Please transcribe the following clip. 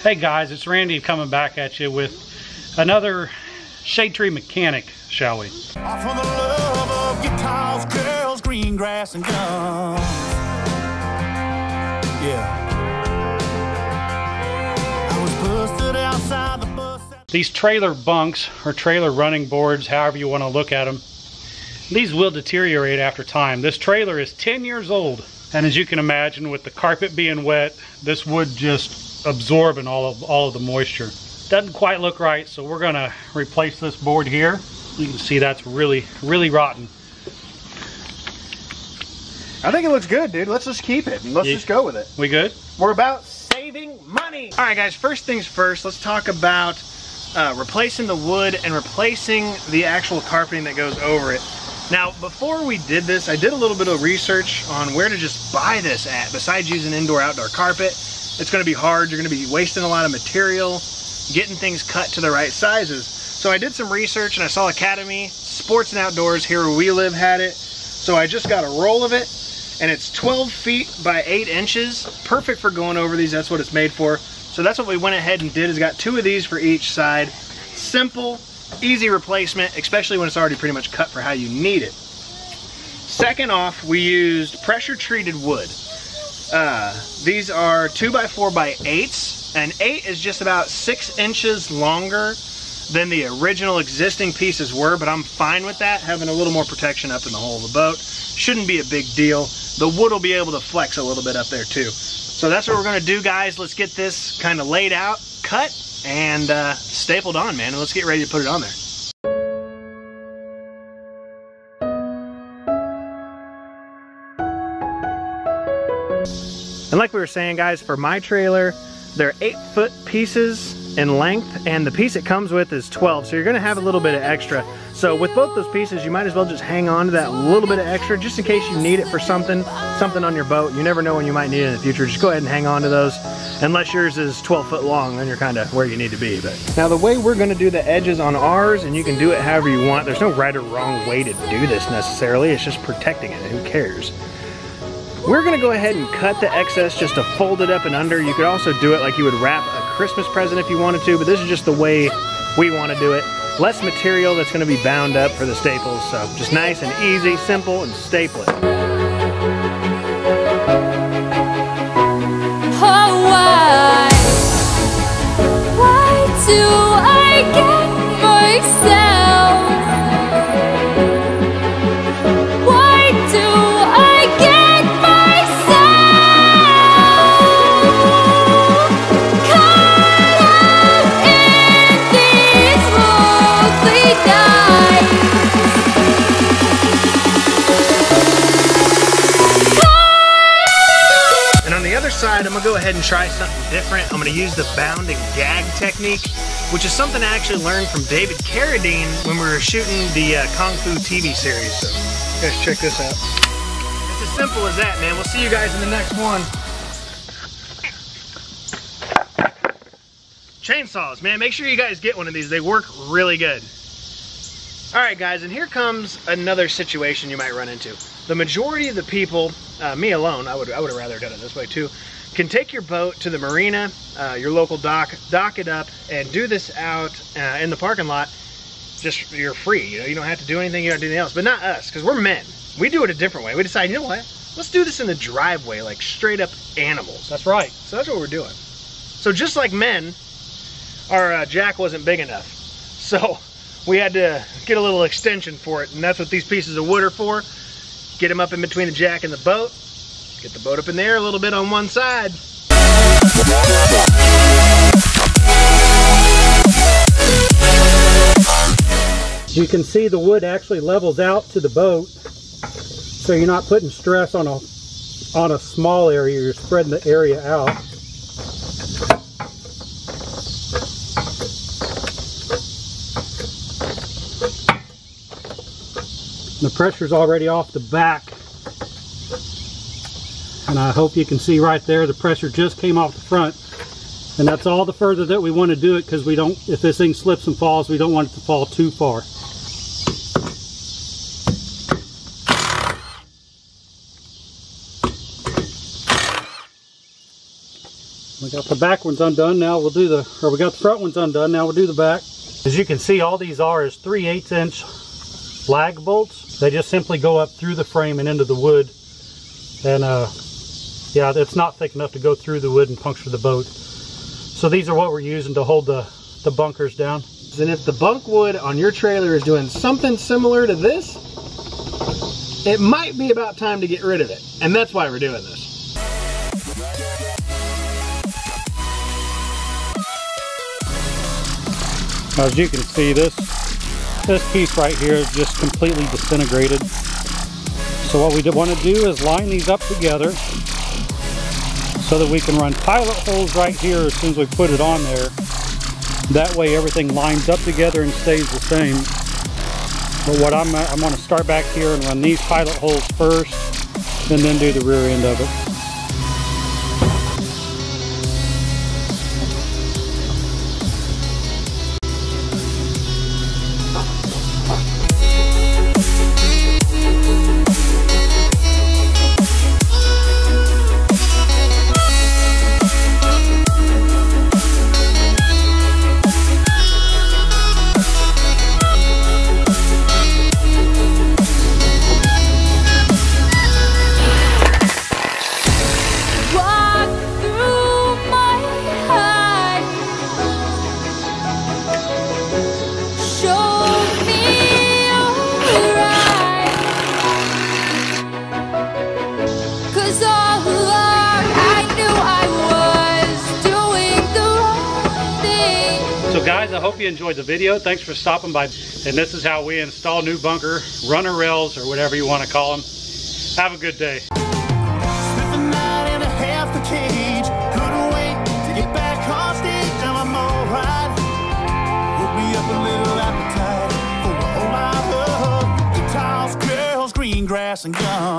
Hey guys, it's Randy coming back at you with another shade tree mechanic, shall we? Off for the love of guitars, girls, green grass, and guns. Yeah. I was busted outside the bus. These trailer bunks or trailer running boards, however you want to look at them, these will deteriorate after time. This trailer is 10 years old, and as you can imagine, with the carpet being wet, this would just absorb in all of all of the moisture. Doesn't quite look right, so we're gonna replace this board here. You can see that's really, really rotten. I think it looks good, dude. Let's just keep it and let's Yeah. just go with it. We good? We're about saving money. All right, guys, first things first, let's talk about uh, replacing the wood and replacing the actual carpeting that goes over it. Now, before we did this, I did a little bit of research on where to just buy this at. Besides using indoor-outdoor carpet, it's gonna be hard. You're gonna be wasting a lot of material, getting things cut to the right sizes. So I did some research and I saw Academy Sports and Outdoors here where we live had it. So I just got a roll of it and it's 12 feet by 8 inches. Perfect for going over these, that's what it's made for. So that's what we went ahead and did, is got two of these for each side. Simple, easy replacement, especially when it's already pretty much cut for how you need it. Second off, we used pressure treated wood. Uh, these are 2 by 4 by 8s, and 8 is just about 6 inches longer than the original existing pieces were, but I'm fine with that, having a little more protection up in the hole of the boat. Shouldn't be a big deal. The wood will be able to flex a little bit up there too. So that's what we're gonna do, guys. Let's get this kind of laid out, cut, and uh, stapled on, man, and let's get ready to put it on there. And like we were saying, guys, for my trailer, they're eight foot pieces in length, and the piece it comes with is 12. So you're gonna have a little bit of extra. So with both those pieces, you might as well just hang on to that little bit of extra just in case you need it for something, something on your boat. You never know when you might need it in the future. Just go ahead and hang on to those. Unless yours is 12 foot long, then you're kind of where you need to be. But now the way we're gonna do the edges on ours, and you can do it however you want. There's no right or wrong way to do this necessarily. It's just protecting it. Who cares? We're gonna go ahead and cut the excess just to fold it up and under. You could also do it like you would wrap a Christmas present if you wanted to, but this is just the way we wanna do it. Less material that's gonna be bound up for the staples, so just nice and easy, simple, and staple it. Side, I'm gonna go ahead and try something different. I'm gonna use the bound and gag technique, which is something I actually learned from David Carradine when we were shooting the uh, Kung Fu TV series. So, guys check this out. It's as simple as that, man. We'll see you guys in the next one. Chainsaws, man. Make sure you guys get one of these. They work really good. All right, guys, and here comes another situation you might run into. The majority of the people, uh, me alone, I would I would have rather done it this way too, can take your boat to the marina, uh, your local dock, dock it up, and do this out uh, in the parking lot. Just you're free, you know. You don't have to do anything. You don't do anything else. But not us, because we're men. We do it a different way. We decide, you know what? Let's do this in the driveway, like straight up animals. That's right. So that's what we're doing. So just like men, our uh, jack wasn't big enough. So we had to get a little extension for it, and that's what these pieces of wood are for. Get them up in between the jack and the boat. Get the boat up in there a little bit on one side. You can see the wood actually levels out to the boat, so you're not putting stress on a on a small area. You're spreading the area out. Pressure's already off the back. And I hope you can see right there the pressure just came off the front. And that's all the further that we want to do it because we don't, if this thing slips and falls, we don't want it to fall too far. We got the back ones undone. Now we'll do the, or we got the front ones undone. Now we'll do the back. As you can see, all these are is 3 8 inch lag bolts. They just simply go up through the frame and into the wood. And uh, yeah, it's not thick enough to go through the wood and puncture the boat. So these are what we're using to hold the, the bunkers down. And if the bunk wood on your trailer is doing something similar to this, it might be about time to get rid of it. And that's why we're doing this. As you can see, this this piece right here is just completely disintegrated. So what we want to do is line these up together so that we can run pilot holes right here as soon as we put it on there. That way everything lines up together and stays the same. But what I'm, I'm going to start back here and run these pilot holes first and then do the rear end of it. I hope you enjoyed the video. Thanks for stopping by. And this is how we install new bunker, runner rails, or whatever you want to call them. Have a good day. And.